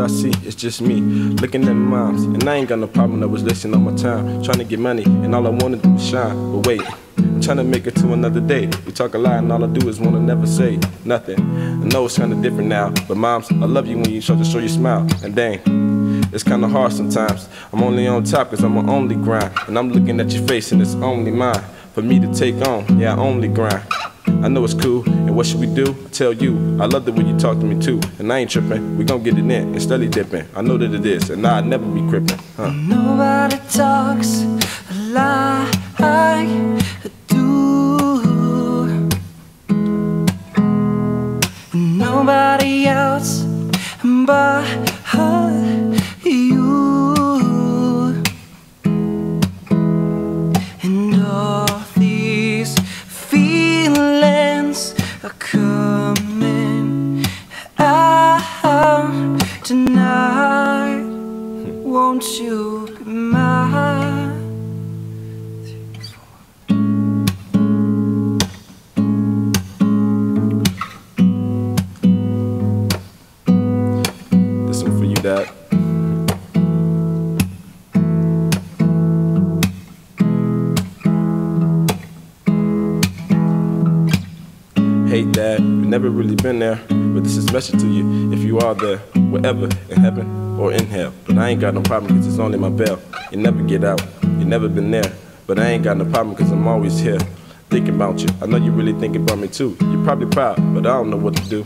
I see, it's just me looking at moms. And I ain't got no problem, I was wasting all my time trying to get money, and all I wanna do is shine. But wait, I'm trying to make it to another day. We talk a lot, and all I do is wanna never say nothing. I know it's kinda different now, but moms, I love you when you start to show your smile. And dang, it's kinda hard sometimes. I'm only on top cause I'm on only grind. And I'm looking at your face and it's only mine. For me to take on, yeah, I only grind. I know it's cool, and what should we do? I tell you, I love the way you talk to me too. And I ain't tripping, we gon' get it in and steady dipping. I know that it is, and I'd never be crippin'. Huh. Nobody talks like I do. Nobody else but Dad. Hey Dad, we've never really been there, but this is special to you if you are there, wherever, in heaven or in hell. But I ain't got no problem cause it's only my bell. You never get out, you never been there, but I ain't got no problem cause I'm always here. Thinking about you, I know you really thinking about me too. You're probably proud, but I don't know what to do.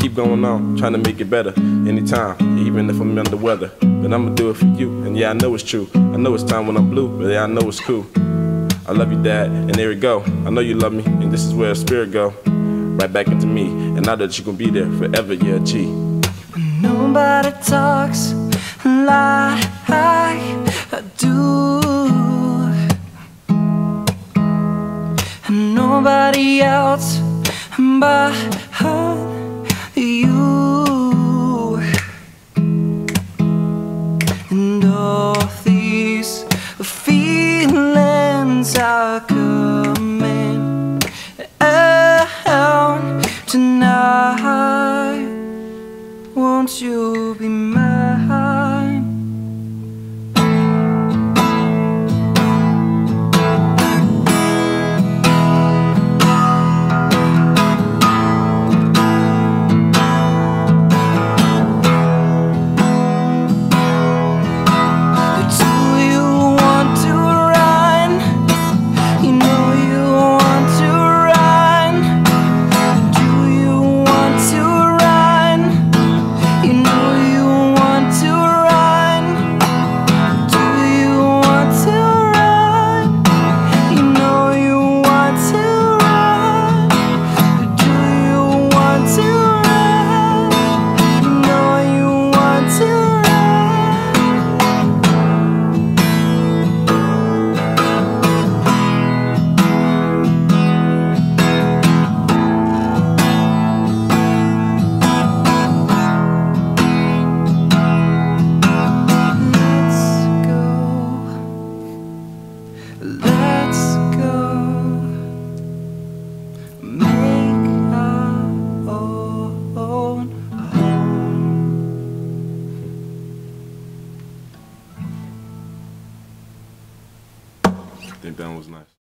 Keep going on, trying to make it better anytime, even if I'm under weather. But I'ma do it for you, and yeah, I know it's true. I know it's time when I'm blue, but yeah, I know it's cool. I love you, Dad, and there we go. I know you love me, and this is where spirit go. Right back into me, and now that you gon' be there forever, yeah, G. Nobody talks like I do. And nobody else but are coming out tonight. Won't you be mine? Think that was nice.